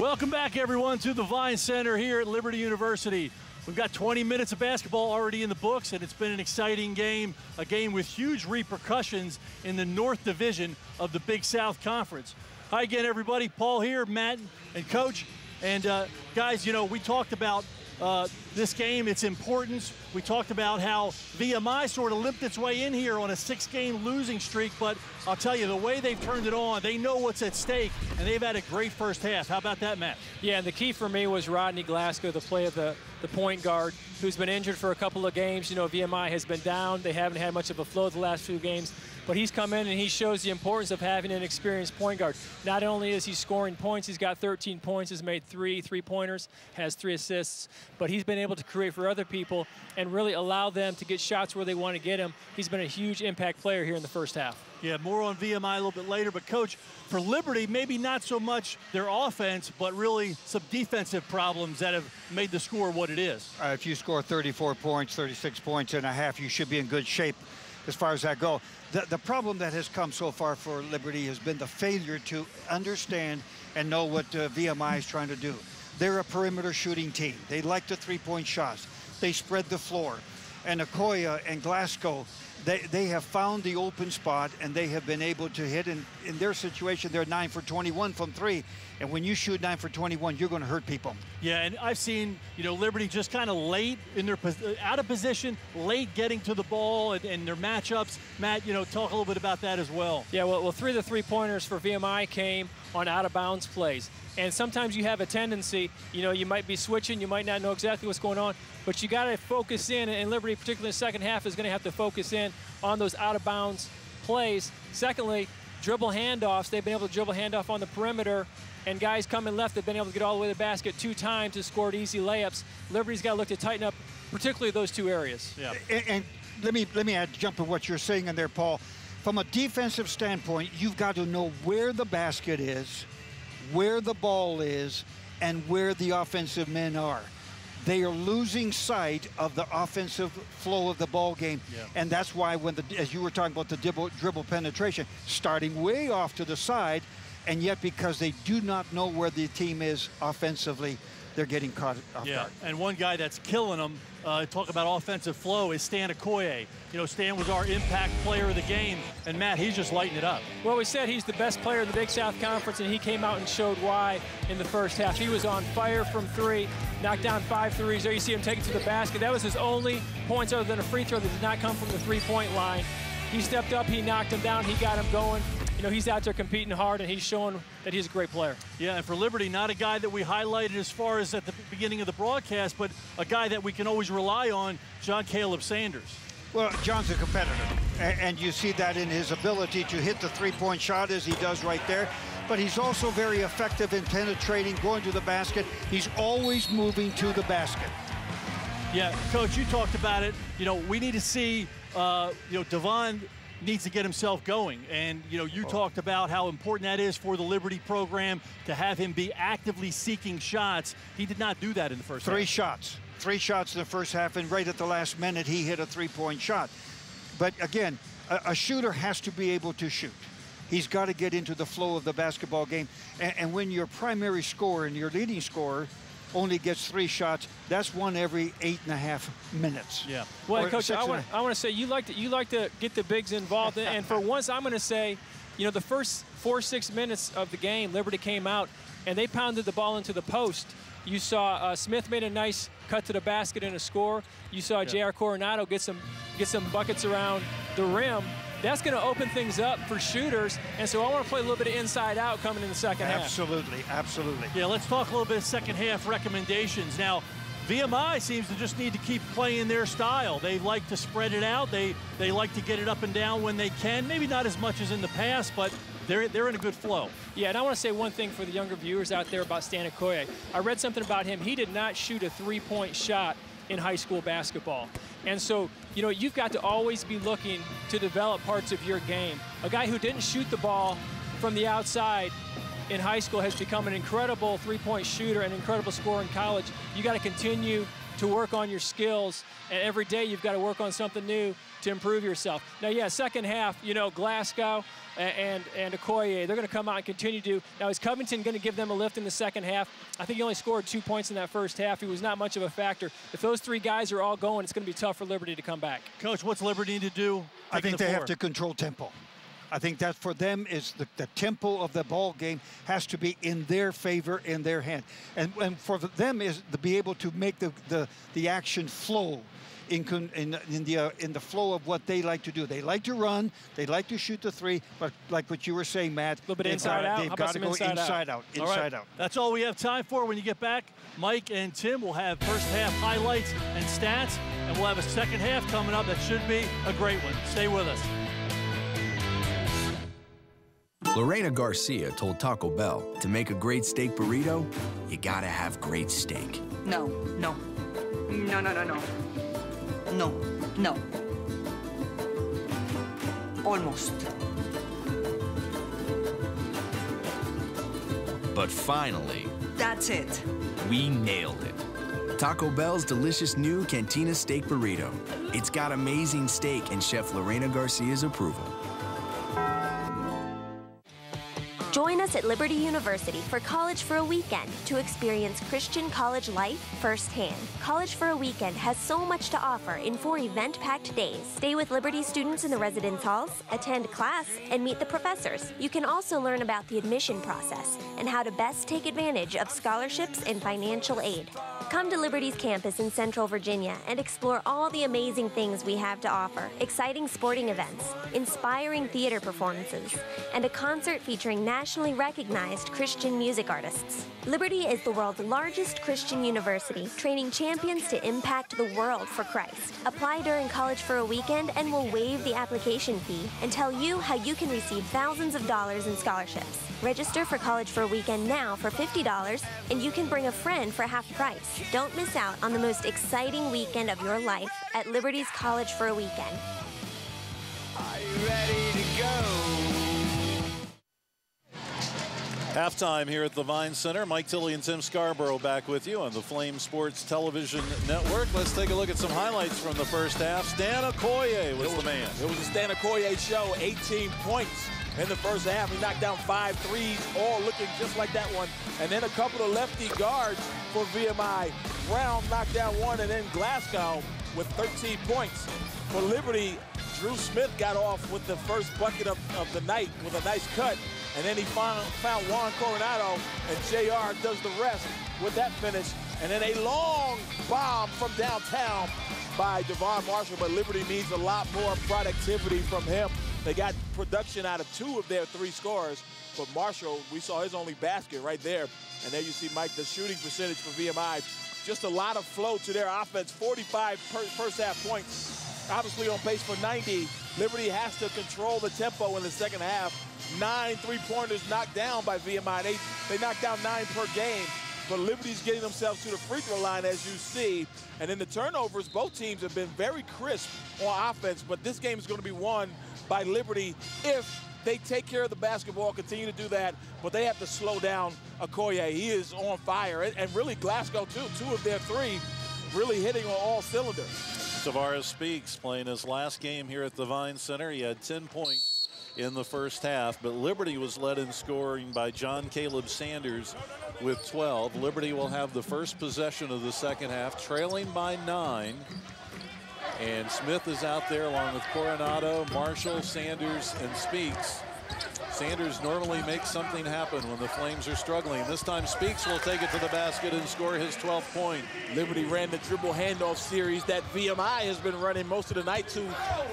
Welcome back, everyone, to the Vine Center here at Liberty University. We've got 20 minutes of basketball already in the books, and it's been an exciting game, a game with huge repercussions in the North Division of the Big South Conference. Hi again, everybody. Paul here, Matt, and Coach. And uh, guys, you know, we talked about uh, this game, its importance. We talked about how VMI sort of limped its way in here on a six-game losing streak, but I'll tell you, the way they've turned it on, they know what's at stake, and they've had a great first half. How about that, Matt? Yeah, and the key for me was Rodney Glasgow, the play of the, the point guard, who's been injured for a couple of games. You know, VMI has been down. They haven't had much of a flow the last few games. But he's come in and he shows the importance of having an experienced point guard. Not only is he scoring points, he's got 13 points, has made three three-pointers, has three assists, but he's been able to create for other people and really allow them to get shots where they want to get them. He's been a huge impact player here in the first half. Yeah, more on VMI a little bit later. But, Coach, for Liberty, maybe not so much their offense, but really some defensive problems that have made the score what it is. Uh, if you score 34 points, 36 points and a half, you should be in good shape as far as that go. The, the problem that has come so far for Liberty has been the failure to understand and know what uh, VMI is trying to do. They're a perimeter shooting team. They like the three-point shots. They spread the floor. And Okoye and Glasgow, they, they have found the open spot and they have been able to hit. In, in their situation, they're 9 for 21 from three. And when you shoot 9 for 21, you're going to hurt people. Yeah, and I've seen, you know, Liberty just kind of late in their, out of position, late getting to the ball and, and, their matchups. Matt, you know, talk a little bit about that as well. Yeah, well, well three of the three-pointers for VMI came on out-of-bounds plays. And sometimes you have a tendency, you know, you might be switching, you might not know exactly what's going on, but you got to focus in, and Liberty, particularly in the second half, is going to have to focus in on those out-of-bounds plays. Secondly, dribble handoffs. They've been able to dribble handoff on the perimeter, and guys coming left have been able to get all the way to the basket two times to score easy layups. Liberty's got to look to tighten up, particularly those two areas. Yeah. And, and let me let me add, jump to what you're saying in there, Paul. From a defensive standpoint, you've got to know where the basket is, where the ball is, and where the offensive men are. They are losing sight of the offensive flow of the ball game, yeah. and that's why when the as you were talking about the dribble, dribble penetration, starting way off to the side, and yet because they do not know where the team is offensively, they're getting caught off yeah. guard. And one guy that's killing them, uh, talk about offensive flow, is Stan Okoye. You know, Stan was our impact player of the game, and Matt, he's just lighting it up. Well, we said he's the best player in the Big South Conference, and he came out and showed why in the first half. He was on fire from three, knocked down five threes. There you see him take it to the basket. That was his only points other than a free throw that did not come from the three-point line. He stepped up, he knocked him down, he got him going you know, he's out there competing hard, and he's showing that he's a great player. Yeah, and for Liberty, not a guy that we highlighted as far as at the beginning of the broadcast, but a guy that we can always rely on, John Caleb Sanders. Well, John's a competitor, and you see that in his ability to hit the three-point shot as he does right there. But he's also very effective in penetrating, going to the basket. He's always moving to the basket. Yeah, Coach, you talked about it. You know, we need to see, uh, you know, Devon needs to get himself going. And, you know, you oh. talked about how important that is for the Liberty program to have him be actively seeking shots. He did not do that in the first Three half. shots. Three shots in the first half, and right at the last minute, he hit a three-point shot. But again, a, a, shooter has to be able to shoot. He's got to get into the flow of the basketball game. And, and when your primary scorer and your leading scorer only gets three shots. That's one every eight and a half minutes. Yeah. Well, Coach, I want, I want to say you like to you like to get the bigs involved, and for once, I'm going to say, you know, the first four six minutes of the game, Liberty came out and they pounded the ball into the post. You saw uh, Smith made a nice cut to the basket and a score. You saw yeah. J.R. Coronado get some get some buckets around the rim that's going to open things up for shooters. And so I want to play a little bit of inside out coming in the second absolutely, half. Absolutely, absolutely. Yeah, let's talk a little bit of second half recommendations. Now, VMI seems to just need to keep playing their style. They like to spread it out. They they like to get it up and down when they can. Maybe not as much as in the past, but they're, they're in a good flow. Yeah, and I want to say one thing for the younger viewers out there about Stan Okoye. I read something about him. He did not shoot a three-point shot in high school basketball. And so, you know, you've got to always be looking to develop parts of your game. A guy who didn't shoot the ball from the outside in high school has become an incredible three-point shooter, an incredible scorer in college. You got to continue to work on your skills. And every day you've got to work on something new to improve yourself. Now, yeah, second half, you know, Glasgow and and, and Okoye, they're going to come out and continue to. Now, is Covington going to give them a lift in the second half? I think he only scored two points in that first half. He was not much of a factor. If those three guys are all going, it's going to be tough for Liberty to come back. Coach, what's Liberty need to do? I think the they floor? have to control tempo. I think that for them is the, the tempo of the ball game has to be in their favor, in their hand, and, and for them is to be able to make the the, the action flow. In, in, in the uh, in the flow of what they like to do, they like to run, they like to shoot the three, but like what you were saying, Matt, a Little bit they've inside got, out? They've got to go inside out? inside out, All right. inside out. That's all we have time for. When you get back, Mike and Tim will have first half highlights and stats, and we'll have a second half coming up that should be a great one. Stay with us. Lorena Garcia told Taco Bell to make a great steak burrito, you gotta have great steak. No, no. No, no, no, no. No, no. Almost. But finally, That's it. we nailed it. Taco Bell's delicious new Cantina Steak Burrito. It's got amazing steak and Chef Lorena Garcia's approval. At Liberty University for College for a Weekend to experience Christian college life firsthand. College for a Weekend has so much to offer in four event packed days. Stay with Liberty students in the residence halls, attend class, and meet the professors. You can also learn about the admission process and how to best take advantage of scholarships and financial aid. Come to Liberty's campus in Central Virginia and explore all the amazing things we have to offer exciting sporting events, inspiring theater performances, and a concert featuring nationally recognized Christian music artists. Liberty is the world's largest Christian university, training champions to impact the world for Christ. Apply during college for a weekend and we'll waive the application fee and tell you how you can receive thousands of dollars in scholarships. Register for college for a weekend now for $50 and you can bring a friend for half price. Don't miss out on the most exciting weekend of your life at Liberty's College for a Weekend. Halftime here at the Vine Center. Mike Tilley and Tim Scarborough back with you on the Flame Sports Television Network. Let's take a look at some highlights from the first half. Stan Okoye was the man. It was a Stan Okoye show, 18 points in the first half. He knocked down five threes, all looking just like that one. And then a couple of lefty guards for VMI. Brown knocked down one, and then Glasgow with 13 points. For Liberty, Drew Smith got off with the first bucket of, of the night with a nice cut. And then he found, found Juan Coronado, and JR does the rest with that finish. And then a long bomb from downtown by Devon Marshall, but Liberty needs a lot more productivity from him. They got production out of two of their three scores, but Marshall, we saw his only basket right there. And there you see, Mike, the shooting percentage for VMI. Just a lot of flow to their offense, 45 per, first half points. Obviously on pace for 90. Liberty has to control the tempo in the second half. Nine three-pointers knocked down by VMI. They, they knocked down nine per game. But Liberty's getting themselves to the free throw line, as you see. And in the turnovers, both teams have been very crisp on offense. But this game is going to be won by Liberty if they take care of the basketball, continue to do that. But they have to slow down Okoye. He is on fire. And- really, Glasgow, too. Two of their three really hitting on all cylinders. Tavares Speaks playing his last game here at the Vine Center. He had 10 points in the first half, but Liberty was led in scoring by John Caleb Sanders with 12. Liberty will have the first possession of the second half, trailing by nine. And Smith is out there along with Coronado, Marshall, Sanders, and Speaks. Sanders normally makes something happen when the Flames are struggling. This time Speaks will take it to the basket and score his 12th point. Liberty ran the dribble handoff series that VMI has been running most of the night to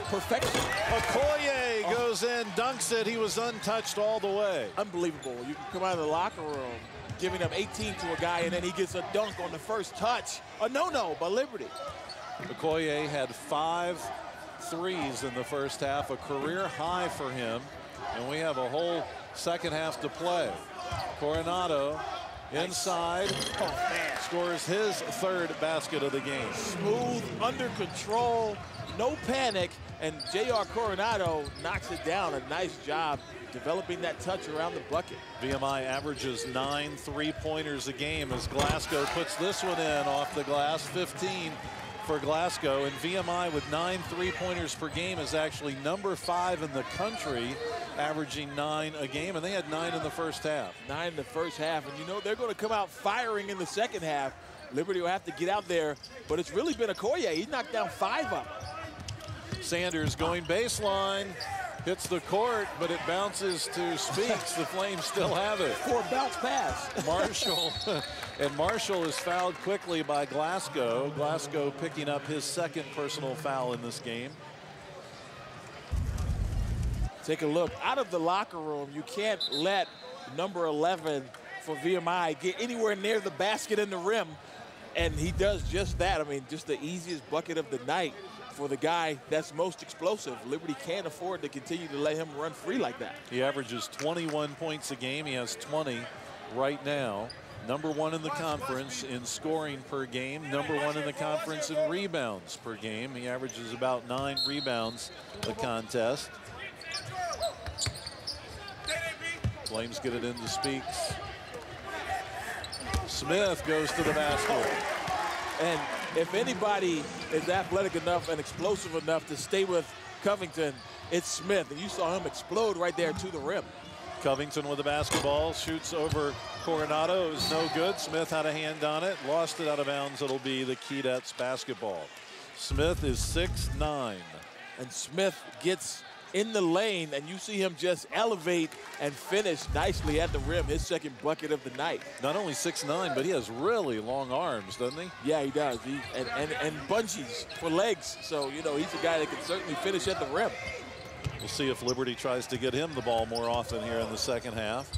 perfection. Okoye goes in, dunks it. He was untouched all the way. Unbelievable. You can come out of the locker room giving up 18 to a guy, and then he gets a dunk on the first touch. A no-no by Liberty. Okoye had five threes in the first half, a career high for him. And we have a whole second half to play. Coronado inside scores his third basket of the game. Smooth, under control, no panic, and J.R. Coronado knocks it down. A nice job developing that touch around the bucket. VMI averages nine three-pointers a game as Glasgow puts this one in off the glass, 15 for Glasgow. And VMI with nine three-pointers per game is actually number five in the country, averaging nine a game, and they had nine in the first half. Nine in the first half, and you know they're going to come out firing in the second half. Liberty will have to get out there, but it's really been Okoye. He knocked down five of them. Sanders going baseline, hits the court, but it bounces to Speaks. the Flames still have it. For a bounce pass. Marshall, and Marshall is fouled quickly by Glasgow. Glasgow picking up his second personal foul in this game. Take a look. Out of the locker room, you can't let number 11 for VMI get anywhere near the basket and the rim. And he does just that. I mean, just the easiest bucket of the night for the guy that's most explosive. Liberty can't afford to continue to let him run free like that. He averages 21 points a game. He has 20 right now. Number one in the conference in scoring per game. Number one in the conference in rebounds per game. He averages about nine rebounds a contest. Flames get it into Speaks. Smith goes to the basket. And if anybody is athletic enough and explosive enough to stay with Covington, it's Smith. And you saw him explode right there to the rim. Covington with the basketball, shoots over Coronado. It was no good. Smith had a hand on it, lost it out of bounds. It'll be the Keydets basketball. Smith is 6'9". And Smith gets in the lane, and you see him just elevate and finish nicely at the rim, his second bucket of the night. Not only 6'9", but he has really long arms, doesn't he? Yeah, he does. He, and, and, and bungees for legs. So, you know, he's a guy that can certainly finish at the rim. We'll see if Liberty tries to get him the ball more often here in the second half.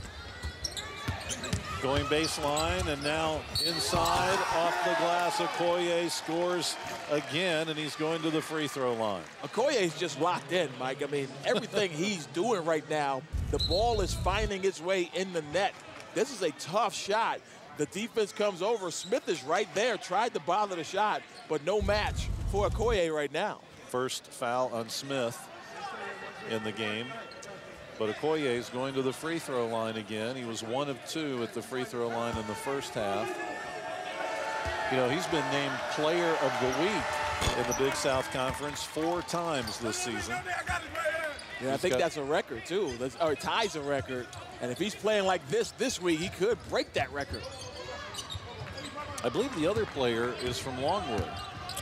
Going baseline and now inside off the glass. Okoye scores again and he's going to the free throw line. Okoye's just locked in, Mike. I mean, everything he's doing right now, the ball is finding its way in the net. This is a tough shot. The defense comes over. Smith is right there, tried to bother the shot, but no match for Okoye right now. First foul on Smith in the game. But Okoye is going to the free throw line again. He was one of two at the free throw line in the first half. You know, he's been named player of the week in the Big South Conference four times this season. Yeah, I think that's a record, too. That's, or ties a record. And if he's playing like this this week, he could break that record. I believe the other player is from Longwood.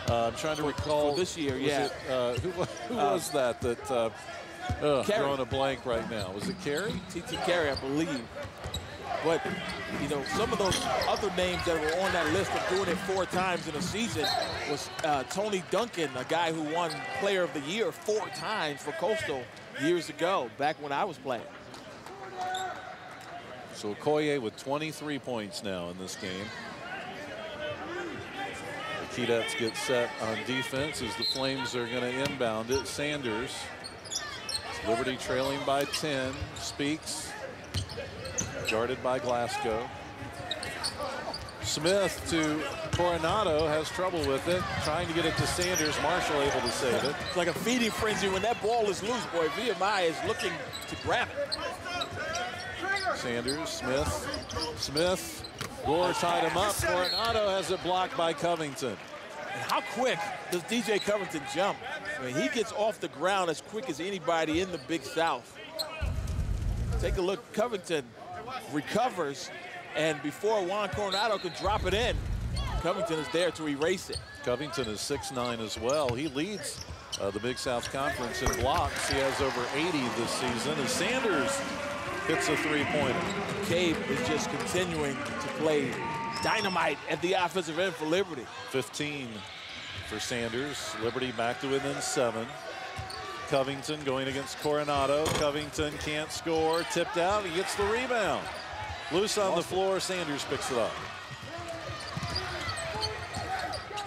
Uh, I'm trying to recall. For this year, yeah. It, uh, who, who uh, was that that uh, Ugh, throwing a blank right now. Was it Carey? T.T. Carey, I believe. But, you know, some of those other names that were on that list of doing it four times in a season was uh, Tony Dunkin, a guy who won Player of the Year four times for Coastal years ago, back when I was playing. So Okoye with 23 points now in this game. The Keydets get set on defense as the Flames are going to inbound it. Sanders Liberty trailing by 10. Speaks. Guarded by Glasgow. Smith to Coronado has trouble with it. Trying to get it to Sanders. Marshall able to save it. It's like a feeding frenzy when that ball is loose, boy. VMI is looking to grab it. Sanders, Smith, Smith. Gore tied him up. Coronado has it blocked by Covington. And how quick does DJ Covington jump? I mean, he gets off the ground as quick as anybody in the Big South. Take a look. Covington recovers, and before Juan Coronado can drop it in, Covington is there to erase it. Covington is 6'9 as well. He leads uh, the Big South Conference in blocks. He has over 80 this season. And Sanders hits a three-pointer. Cave is just continuing to play dynamite at the offensive end for Liberty. 15 for Sanders. Liberty back to within seven. Covington going against Coronado. Covington can't score. Tipped out. He gets the rebound. Loose on the floor. Sanders picks it up.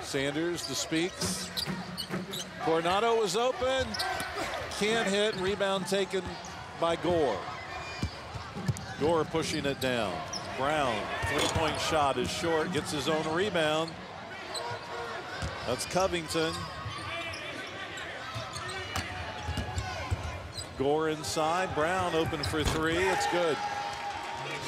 Sanders to Speaks. Coronado was open. Can't hit. Rebound taken by Gore. Gore pushing it down. Brown, three-point shot is short. Gets his own rebound. That's Covington. Gore inside. Brown open for three. It's good.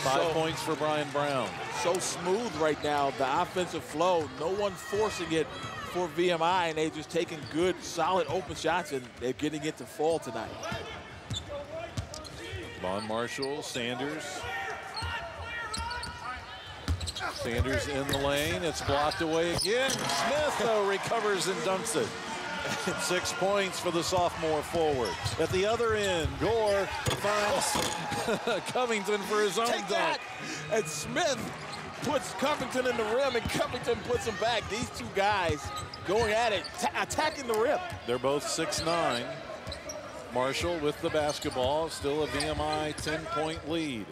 Five so, points for Brian Brown. So smooth right now, the offensive flow. No one forcing it for VMI, and they're just taking good, solid open shots, and they're getting it to fall tonight. Vaughn Marshall, Sanders. Sanders in the lane. It's blocked away again. Smith, though, recovers and dunks it. Six points for the sophomore forward. At the other end, Gore finds Covington for his own Take dunk. That. And Smith puts Covington in the rim, and Covington puts him back. These two guys going at it, attacking the rim. They're both 6'9". Marshall with the basketball, still a VMI 10-point lead.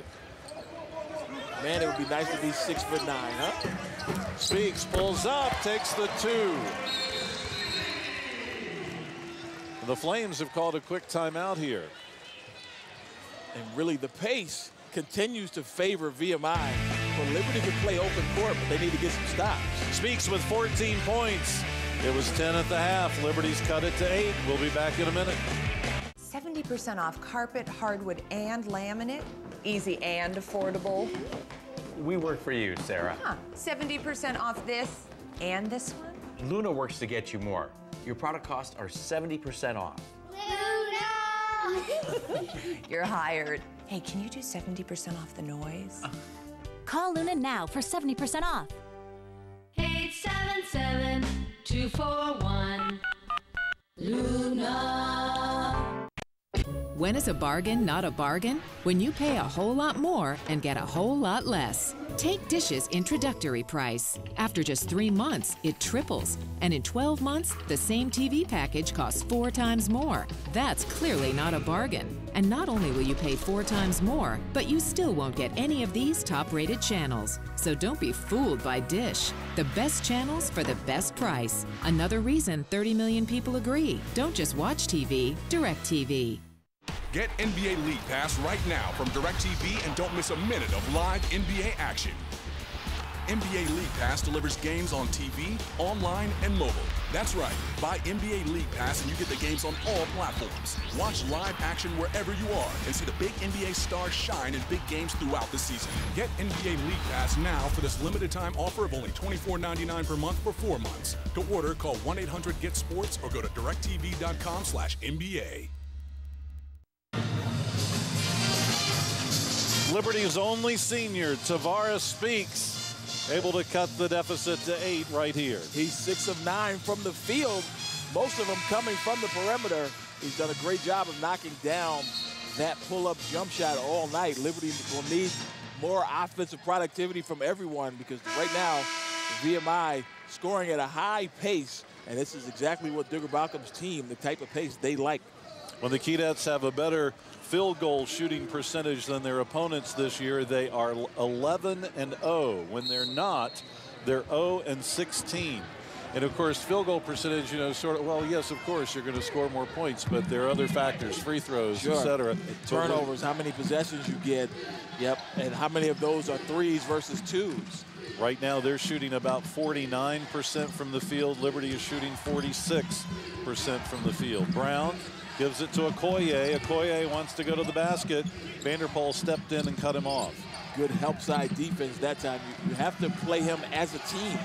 Man, it would be nice to be six foot nine, huh? Speaks, pulls up, takes the two. The Flames have called a quick timeout here. And really, the pace continues to favor VMI. For Liberty to play open court, but they need to get some stops. Speaks with 14 points. It was 10 at the half. Liberty's cut it to eight. We'll be back in a minute. 70% off carpet, hardwood, and laminate. Easy and affordable. We work for you, Sarah. Huh. 70% off this and this one? Luna works to get you more. Your product costs are 70% off. Luna! You're hired. Hey, can you do 70% off the noise? Uh. Call Luna now for 70% off. 877 241 Luna. When is a bargain not a bargain? When you pay a whole lot more and get a whole lot less. Take Dish's introductory price. After just three months, it triples. And in 12 months, the same TV package costs four times more. That's clearly not a bargain. And not only will you pay four times more, but you still won't get any of these top rated channels. So don't be fooled by Dish. The best channels for the best price. Another reason 30 million people agree. Don't just watch TV, direct TV. Get NBA League Pass right now from DirecTV and don't miss a minute of live NBA action. NBA League Pass delivers games on TV, online, and mobile. That's right. Buy NBA League Pass and you get the games on all platforms. Watch live action wherever you are and see the big NBA stars shine in big games throughout the season. Get NBA League Pass now for this limited time offer of only $24.99 per month for four months. To order, call 1-800-GET-SPORTS or go to directtv.com slash NBA. Liberty's only senior, Tavares Speaks, able to cut the deficit to eight right here. He's six of nine from the field, most of them coming from the perimeter. He's done a great job of knocking down that pull-up jump shot all night. Liberty will need more offensive productivity from everyone because right now, VMI scoring at a high pace, and this is exactly what Duggar Baucom's team, the type of pace they like. When the Keydets have a better field goal shooting percentage than their opponents this year. They are 11 and 0. When they're not, they're 0 and 16. And of course, field goal percentage, you know, sort of, well, yes, of course, you're going to score more points, but there are other factors, free throws, sure. et cetera. Turnovers, how many possessions you get, yep, and how many of those are threes versus twos. Right now, they're shooting about 49% from the field. Liberty is shooting 46% from the field. Brown Gives it to Okoye. Okoye wants to go to the basket. Vanderpool stepped in and cut him off. Good help side defense that time. You, you have to play him as a team.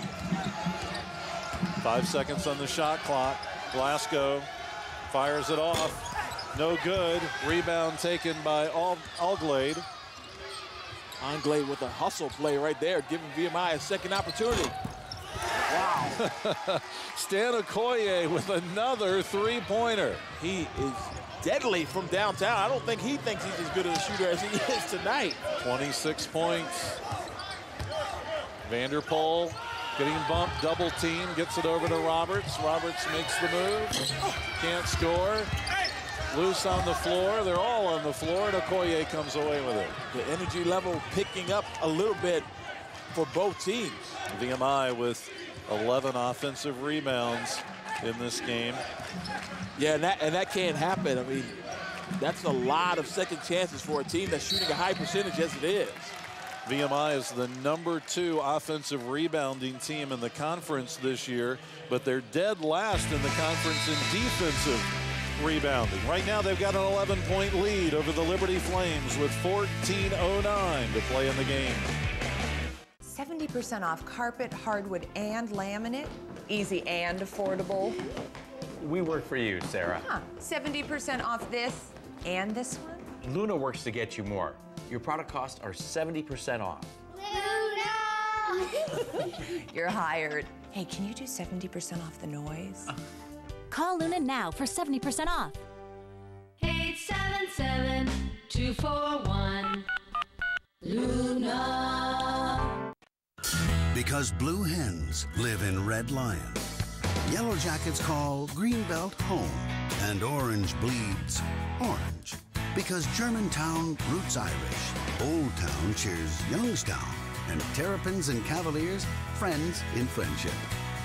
Five seconds on the shot clock. Glasgow fires it off. No good. Rebound taken by Al Alglade. Anglade with a hustle play right there, giving VMI a second opportunity. Wow. Stan Okoye with another three-pointer. He is deadly from downtown. I don't think he thinks he's as good of a shooter as he is tonight. 26 points. Vanderpool getting bumped, double team, gets it over to Roberts. Roberts makes the move, can't score. Loose on the floor, they're all on the floor, and Okoye comes away with it. The energy level picking up a little bit for both teams. VMI with 11 offensive rebounds in this game. Yeah, and that, and that can't happen. I mean, that's a lot of second chances for a team that's shooting a high percentage as it is. VMI is the number two offensive rebounding team in the conference this year, but they're dead last in the conference in defensive rebounding. Right now, they've got an 11 point lead over the Liberty Flames with 14.09 to play in the game. 70% off carpet, hardwood, and laminate. Easy and affordable. We work for you, Sarah. Huh. 70% off this and this one? Luna works to get you more. Your product costs are 70% off. Luna! You're hired. Hey, can you do 70% off the noise? Call Luna now for 70% off. 877 241 Luna. Because blue hens live in Red Lion. Yellow jackets call Greenbelt home, and orange bleeds orange. Because Germantown roots Irish, Old Town cheers Youngstown, and Terrapins and Cavaliers friends in friendship.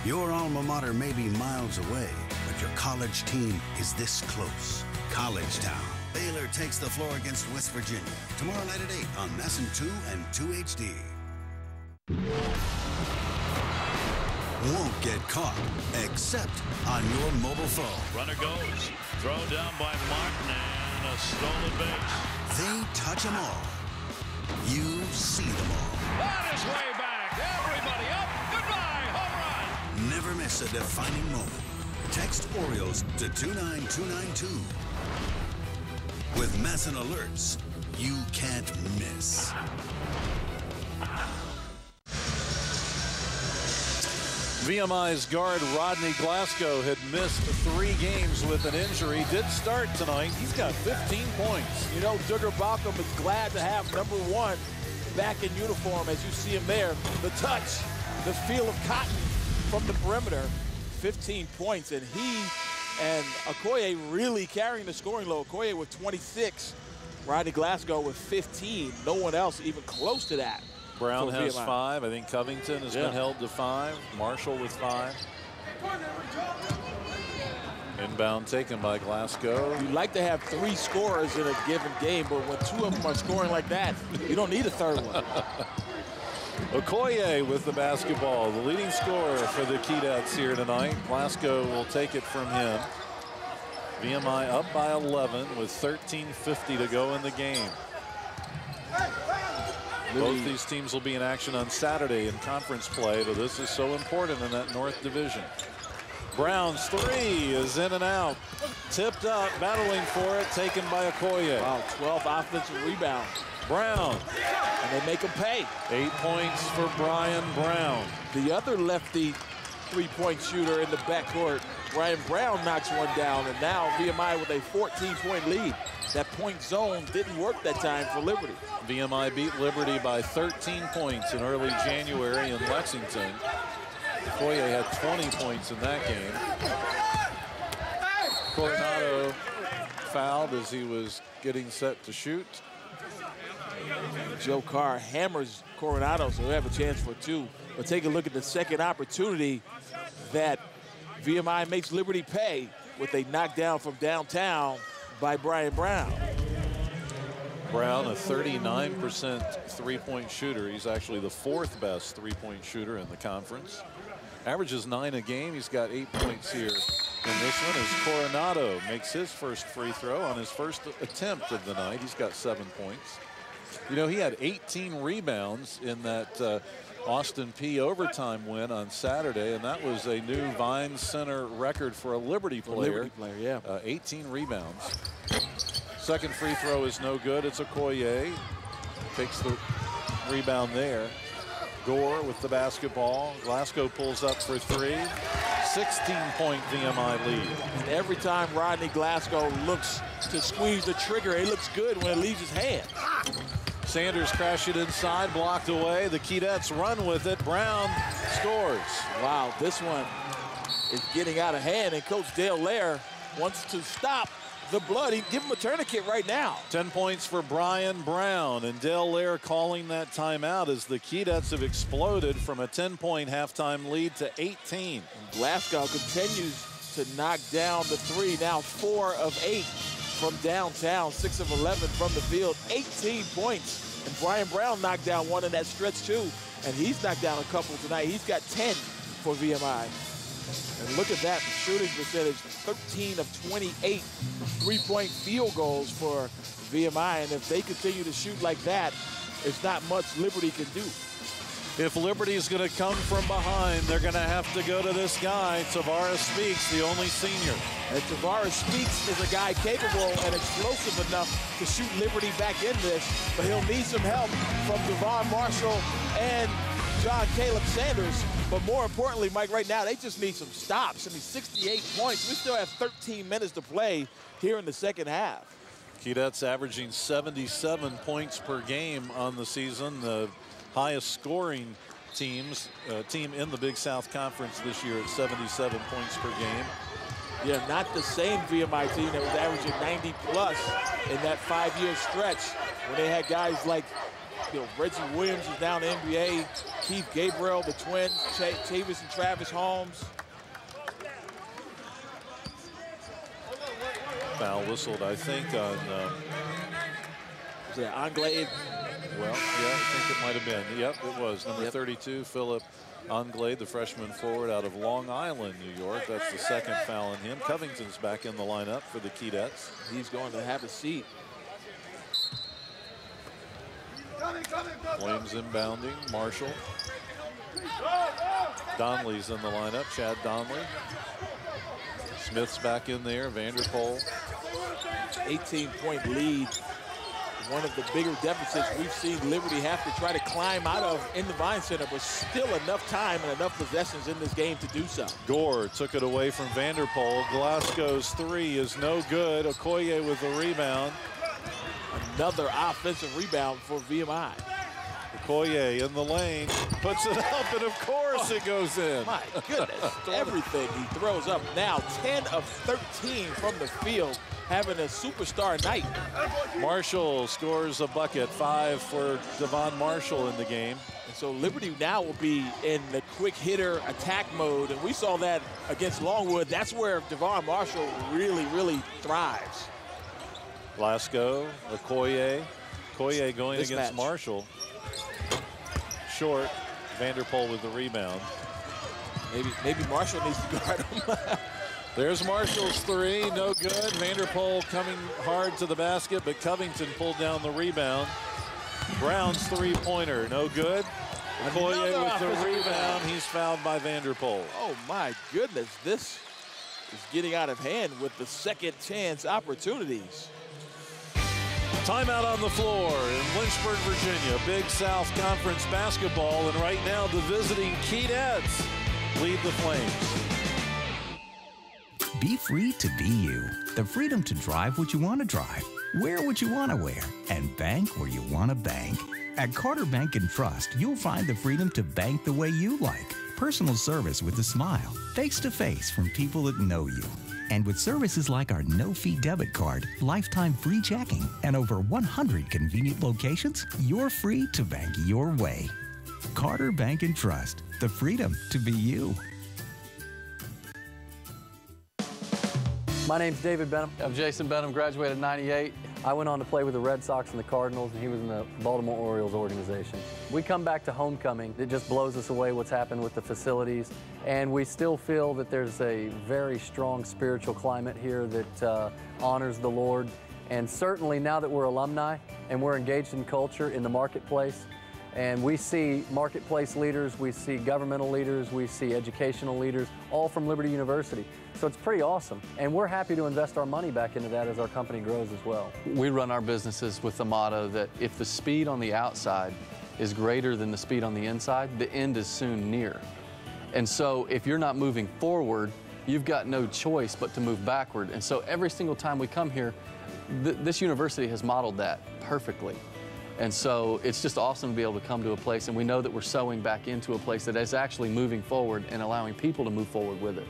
Your alma mater may be miles away, but your college team is this close. College Town. Baylor takes the floor against West Virginia tomorrow night at 8 on NESN 2 and 2 HD. Won't get caught except on your mobile phone. Runner goes. Throw down by Martin and a stolen base. They touch them all. You see them all. On his way back. Everybody up. Goodbye. Home run. Never miss a defining moment. Text Orioles to 29292. With MASN alerts, you can't miss. VMI's guard Rodney Glasgow had missed three games with an injury. Did start tonight. He's got 15 points. You know, Duggar Baucom is glad to have number one back in uniform as you see him there. The touch, the feel of cotton from the perimeter. 15 points, and he and Okoye really carrying the scoring load. Okoye with 26, Rodney Glasgow with 15. No one else even close to that. Brown has five. I think Covington has Yeah. been held to five. Marshall with five. Inbound taken by Glasgow. You like to have three scorers in a given game, but when two of them are scoring like that, you don't need a third one. Okoye with the basketball, the leading scorer for the Keydets here tonight. Glasgow will take it from him. VMI up by 11 with 13.50 to go in the game. Both these teams will be in action on Saturday in conference play, but this is so important in that North Division. Brown's three is in and out. Tipped up, battling for it, taken by Okoye. Wow, 12 offensive rebounds. Brown. And they make him pay. Eight points for Brian Brown. The other lefty three-point shooter in the backcourt, Brian Brown knocks one down, and now VMI with a 14-point lead. That point zone didn't work that time for Liberty. VMI beat Liberty by 13 points in early January in Lexington. Okoye had 20 points in that game. Coronado fouled as he was getting set to shoot. Joe Carr hammers Coronado, so they have a chance for two. But take a look at the second opportunity that VMI makes Liberty pay with a knockdown from downtown by Brian Brown. Brown, a 39% three-point shooter. He's actually the fourth best three-point shooter in the conference. Averages nine a game. He's got eight points here in this one as Coronado makes his first free throw on his first attempt of the night. He's got seven points. You know, he had 18 rebounds in that uh, Austin Peay overtime win on Saturday, and that was a new Vine Center record for a Liberty For a player. Liberty player, yeah. Uh, 18 rebounds. Second free throw is no good. It's a Okoye. Takes the rebound there. Gore with the basketball. Glasgow pulls up for three. 16-point VMI lead. And every time Rodney Glasgow looks to squeeze the trigger, it looks good when it leaves his hand. Sanders crash it inside, blocked away. The Keydets run with it. Brown scores. Wow, this one is getting out of hand, and Coach Dale Layer wants to stop the blood. He'd give him a tourniquet right now. 10 points for Brian Brown, and Dale Layer calling that timeout as the Keydets have exploded from a 10-point halftime lead to 18. Glasgow continues to knock down the three, now four of eight from downtown, six of 11 from the field, 18 points. And Brian Brown knocked down one in that stretch too, and he's knocked down a couple tonight. He's got 10 for VMI. And look at that shooting percentage, 13 of 28 three-point field goals for VMI. And if they continue to shoot like that, it's not much Liberty can do. If Liberty's going to come from behind, they're going to have to go to this guy, Tavares Speaks, the only senior. And Tavares Speaks is a guy capable and explosive enough to shoot Liberty back in this, but he'll need some help from Devon Marshall and John Caleb Sanders. But more importantly, Mike, right now, they just need some stops. I mean, 68 points. We still have 13 minutes to play here in the second half. Keydets averaging 77 points per game on the season. The highest scoring teams uh, team in the Big South Conference this year at 77 points per game. Yeah, not the same VMI team that was averaging 90 plus in that five-year stretch when they had guys like you know, Reggie Williams is down in the NBA, Keith Gabriel, the twins, Ch Chavis and Travis Holmes. Foul whistled, I think, on... Um, was it Anglade? Well, yeah, I think it might have been. Yep, it was. Number yep. 32, Philip Anglade, the freshman forward out of Long Island, New York. That's the second foul on him. Covington's back in the lineup for the Keydets. He's going to have a seat. Flames inbounding. Marshall. Donley's in the lineup. Chad Donley. Smith's back in there. Vanderpool. 18-point lead one of the bigger deficits we've seen Liberty have to try to climb out of in the Vine Center, but still enough time and enough possessions in this game to do so. Gore took it away from Vanderpool. Glasgow's three is no good. Okoye with the rebound. Another offensive rebound for VMI. Okoye in the lane, puts it up, and of course oh, it goes in. My goodness, everything he throws up now, 10 of 13 from the field having a superstar night. Marshall scores a bucket, five for Devon Marshall in the game. And so Liberty now will be in the quick hitter attack mode, and we saw that against Longwood. That's where Devon Marshall really, really thrives. Glasgow, Okoye. Okoye going this against match. Marshall. Short, Vanderpool with the rebound. Maybe maybe Marshall needs to guard him. There's Marshall's three, no good. Vanderpool coming hard to the basket, but Covington pulled down the rebound. Brown's three-pointer, no good. Okoye with the rebound. He's fouled by Vanderpool. Oh, my goodness. This is getting out of hand with the second chance opportunities. Timeout on the floor in Lynchburg, Virginia. Big South Conference basketball, and right now the visiting Keydets lead the Flames. Be free to be you. The freedom to drive what you want to drive, wear what you want to wear, and bank where you want to bank. At Carter Bank and Trust, you'll find the freedom to bank the way you like. Personal service with a smile, face to face from people that know you. And with services like our no fee debit card, lifetime free checking, and over 100 convenient locations, you're free to bank your way. Carter Bank and Trust, the freedom to be you. My name's David Benham. I'm Jason Benham, graduated in 98. I went on to play with the Red Sox and the Cardinals, and he was in the Baltimore Orioles organization. We come back to homecoming. It just blows us away what's happened with the facilities, and we still feel that there's a very strong spiritual climate here that uh, honors the Lord. And certainly now that we're alumni and we're engaged in culture in the marketplace, and we see marketplace leaders, we see governmental leaders, we see educational leaders, all from Liberty University. So it's pretty awesome. And we're happy to invest our money back into that as our company grows as well. We run our businesses with the motto that if the speed on the outside is greater than the speed on the inside, the end is soon near. And so if you're not moving forward, you've got no choice but to move backward. And so every single time we come here, th this university has modeled that perfectly. And so it's just awesome to be able to come to a place and we know that we're sewing back into a place that is actually moving forward and allowing people to move forward with it.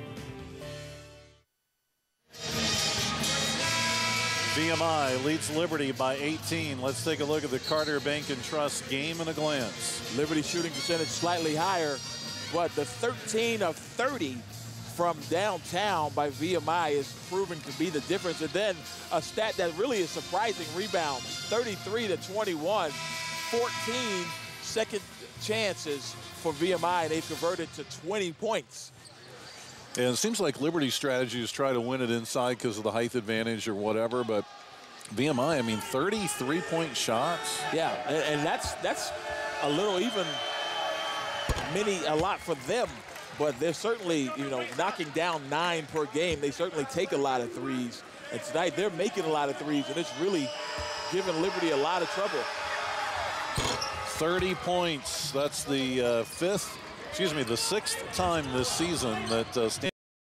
VMI leads Liberty by 18. Let's take a look at the Carter Bank and Trust game in a glance. Liberty shooting percentage slightly higher, but the 13 of 30 from downtown by VMI is proven to be the difference. And then a stat that really is surprising, rebounds, 33 to 21, 14 second chances for VMI, and they've converted to 20 points. And it seems like Liberty's strategy is try to win it inside because of the height advantage or whatever, but VMI, I mean, 33 point shots. Yeah, and, and that's that's a little even many, a lot for them, but they're certainly, you know, knocking down nine per game. They certainly take a lot of threes. And tonight they're making a lot of threes, and it's really giving Liberty a lot of trouble. 30 points. That's the uh, fifth, excuse me, the sixth time this season that uh,